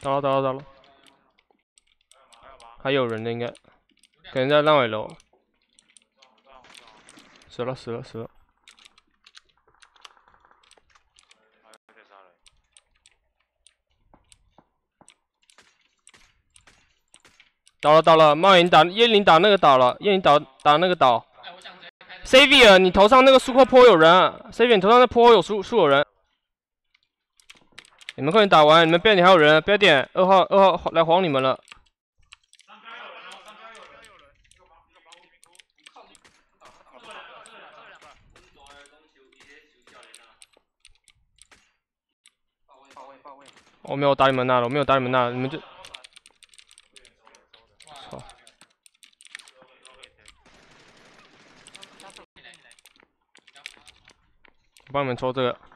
到了到了到了，还有人的应该，可能在烂尾楼，死了死了死了。倒了倒了，茂影打叶林打那个倒了，叶林打打那个倒。Savia，你头上那个树坡坡有人，Savia，你头上那坡有树树有人。你们快点打完，你们边点还有人，不要点二号二号来晃你们了。我没有打你们那了，我没有打你们那，你们就。帮你们抽这个。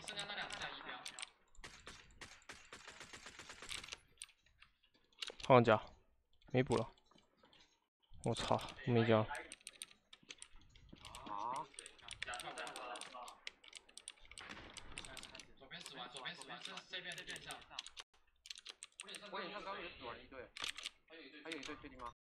放假，没补了。我操，没交。我也看刚也死完一队，还有一队确定吗？